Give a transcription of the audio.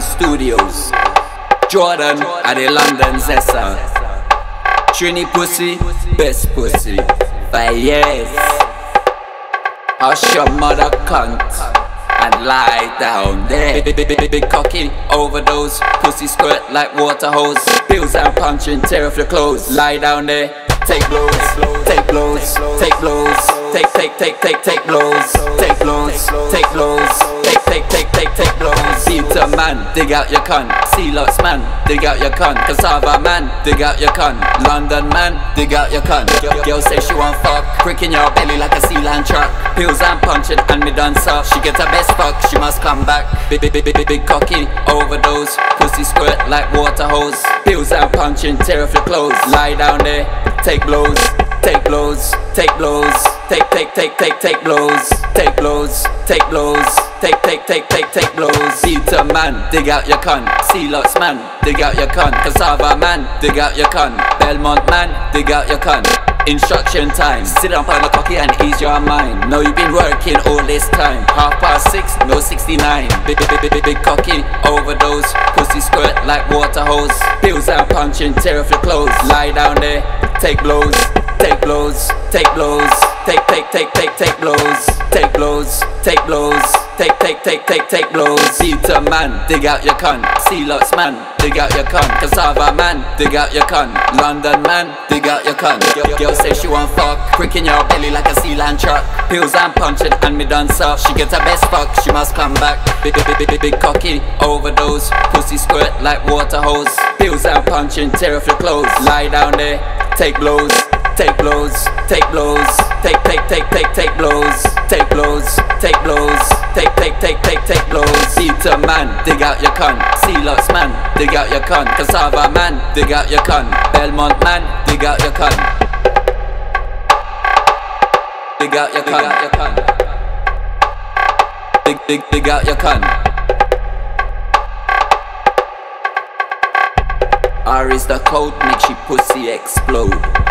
Studios. Jordan at the London Zesser. Trini pussy, best pussy. Five years. Hush your mother cunt and lie down there. Big, big, big, big cocky overdose. Pussy squirt like water hose. Pills and punching, tear off your clothes. Lie down there. Take blows, take blows, take blows, take take take take take blows, dig out your cunt. Sea lots man, dig out your cunt. Cassava man, dig out your cunt. London man, dig out your cunt. Girl say she want fuck, pricking your belly like a sea lion truck. Pills and punching and me done soft. She get her best fuck, she must come back. Big big big big big cocky, overdose. Pussy squirt like water hose. Pills and punching, tear off your clothes. Lie down there, take blows, take blows, take blows, take take take take take blows, take blows, take blows, take take take take take blows. Peter man, dig out your cunt. Sea lots man, dig out your cunt. Cassava man, dig out your cunt. Belmont man, dig out your cunt. Instruction time. Sit down on the cocky and ease your mind. Know you've been working all this time. Half past six, no 69. Big, big, big, big, big cocky, overdose. Pussy squirt like water hose. Pills and punching, tear off your clothes. Lie down there, take blows, blows, take blows, take, take, take, take, take blows, take blows, take blows, take, take, take, take, take blows. Peter man, dig out your cunt. Sea lots man, dig out your cunt. Cassava man, dig out your cunt. London man, dig out your cunt. Girl, girl say she want fuck, pricking your belly like a sea lion truck. Pills and punching and me done soft. She gets her best fuck, she must come back. Big, big, big, big, big cocky, overdose. Pussy squirt like water hose. Pills and punching, tear off your clothes. Lie down there, take blows, take blows, take blows, take, take, take, take, take blows, take blows, take blows, take, take, take, take, take blows. Peter man, dig out your cunt. Sea lots man, dig out your cunt. Cassava man, dig out your cunt. Belmont man, dig out your cunt. Dig out your cunt. Your cunt. Dig, dig, dig out your cunt. R is the code, make she pussy explode.